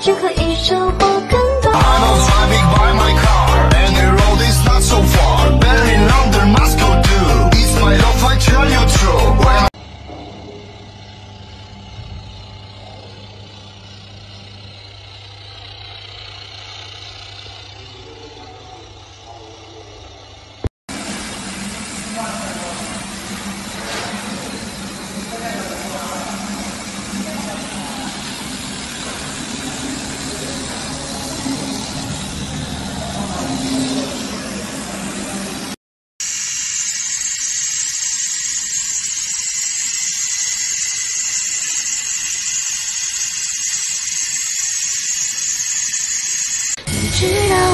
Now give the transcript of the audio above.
就可以收获更知道